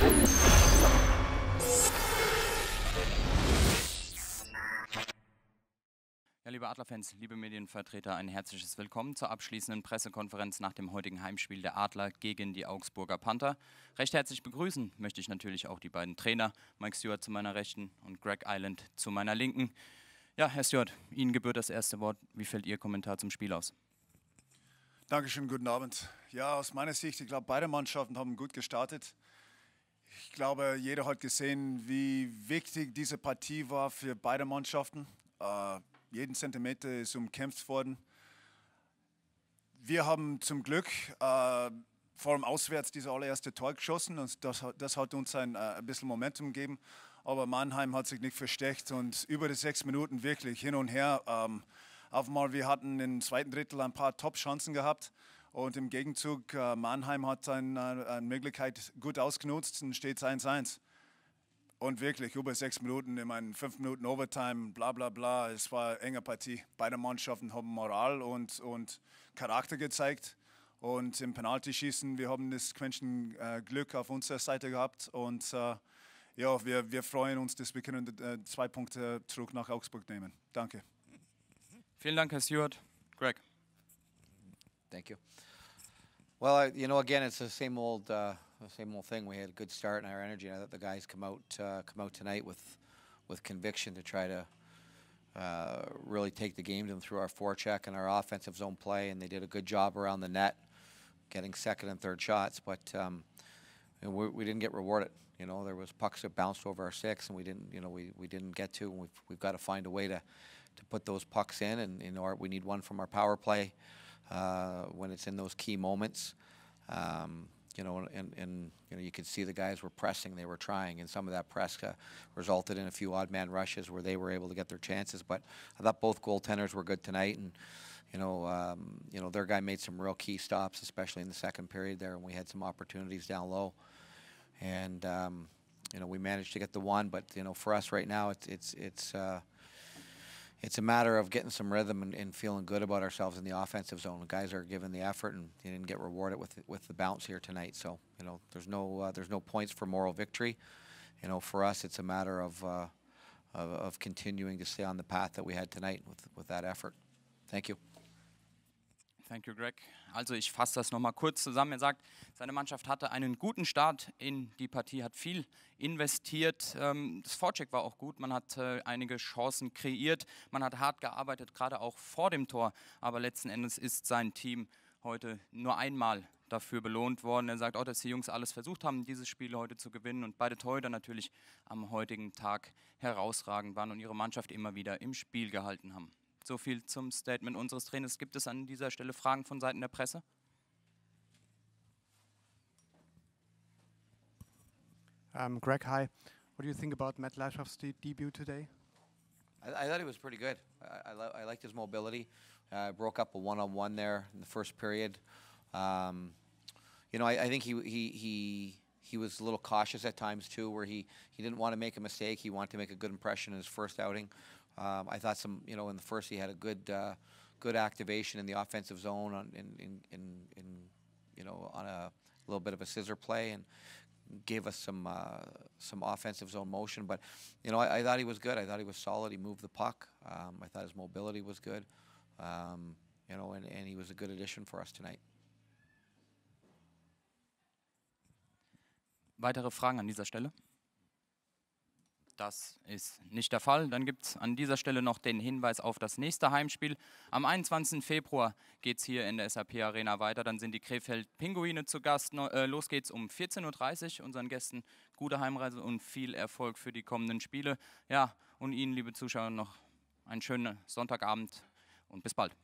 Ja, liebe Adlerfans, liebe Medienvertreter, ein herzliches Willkommen zur abschließenden Pressekonferenz nach dem heutigen Heimspiel der Adler gegen die Augsburger Panther. Recht herzlich begrüßen möchte ich natürlich auch die beiden Trainer, Mike Stewart zu meiner Rechten und Greg Island zu meiner Linken. Ja, Herr Stewart, Ihnen gebührt das erste Wort. Wie fällt Ihr Kommentar zum Spiel aus? Dankeschön, guten Abend. Ja, aus meiner Sicht, ich glaube, beide Mannschaften haben gut gestartet. Ich glaube, jeder hat gesehen, wie wichtig diese Partie war für beide Mannschaften. Äh, jeden Zentimeter ist umkämpft worden. Wir haben zum Glück äh, vor allem auswärts diese allererste Tor geschossen und das, das hat uns ein, äh, ein bisschen Momentum gegeben. Aber Mannheim hat sich nicht versteckt und über die sechs Minuten wirklich hin und her. Ähm, auf einmal, wir hatten im zweiten Drittel ein paar Top-Chancen gehabt und im Gegenzug äh, Mannheim hat eine, eine Möglichkeit gut ausgenutzt und steht 1-1. Und wirklich über sechs Minuten, ich meine, fünf Minuten Overtime, bla bla bla. Es war eine enge Partie. Beide Mannschaften haben Moral und, und Charakter gezeigt. Und im Penaltyschießen, wir haben das Quäntchen äh, Glück auf unserer Seite gehabt. Und äh, ja, wir, wir freuen uns, dass wir können äh, zwei Punkte zurück nach Augsburg nehmen. Danke. Vielen Dank, Herr Stewart. Greg. Thank you. Well, you know, again, it's the same old uh, same old thing. We had a good start in our energy. And I thought the guys come out uh, come out tonight with with conviction to try to uh, really take the game to them through our forecheck and our offensive zone play. And they did a good job around the net, getting second and third shots. But um, we, we, didn't get rewarded. You know, there was pucks that bounced over our six, and we didn't. You know, we, we didn't get to. And we've we've got to find a way to to put those pucks in. And you know, our, we need one from our power play uh, when it's in those key moments. Um, you know, and, and you know, you could see the guys were pressing, they were trying, and some of that press uh, resulted in a few odd man rushes where they were able to get their chances. But I thought both goaltenders were good tonight, and you know, um, you know, their guy made some real key stops, especially in the second period there, and we had some opportunities down low, and um, you know, we managed to get the one. But you know, for us right now, it's it's it's. Uh, it's a matter of getting some rhythm and, and, feeling good about ourselves in the offensive zone. The guys are giving the effort and they didn't get rewarded with with the bounce here tonight. So you know, there's no uh, there's no points for moral victory. You know, for us, it's a matter of, uh, of, of continuing to stay on the path that we had tonight with with that effort. Thank you. Thank you, Greg. Also ich fasse das nochmal kurz zusammen. Er sagt, seine Mannschaft hatte einen guten Start in die Partie, hat viel investiert. Ähm, das Vorcheck war auch gut, man hat äh, einige Chancen kreiert, man hat hart gearbeitet, gerade auch vor dem Tor. Aber letzten Endes ist sein Team heute nur einmal dafür belohnt worden. Er sagt auch, dass die Jungs alles versucht haben, dieses Spiel heute zu gewinnen und beide Torhüter natürlich am heutigen Tag herausragend waren und ihre Mannschaft immer wieder im Spiel gehalten haben. So viel zum Statement unseres Trainers. Gibt es an dieser Stelle Fragen von Seiten der Presse? Um, Greg, hi. What do you think about Matt Lashov's de debut today? I, I, thought he was pretty good. I, I, I liked his mobility. Uh, broke up a one-on-one -on -one there in the first period. Um, you know, I, I, think he, he he he was a little cautious at times too, where he he didn't want to make a mistake. He wanted to make a good impression in his first outing. Um, I thought some, you know, in the first he had a good, uh, good activation in the offensive zone on, in, in, in, in, you know, on a little bit of a scissor play and gave us some, uh, some offensive zone motion. But, you know, I, I, thought he was good. I thought he was solid. He moved the puck. Um, I thought his mobility was good. Um, you know, and, and he was a good addition for us tonight. Weitere Fragen an dieser Stelle? Das ist nicht der Fall. Dann gibt es an dieser Stelle noch den Hinweis auf das nächste Heimspiel. Am 21. Februar geht es hier in der SAP Arena weiter. Dann sind die Krefeld Pinguine zu Gast. Äh, los geht's um 14.30 Uhr. Unseren Gästen gute Heimreise und viel Erfolg für die kommenden Spiele. Ja, und Ihnen, liebe Zuschauer, noch einen schönen Sonntagabend und bis bald.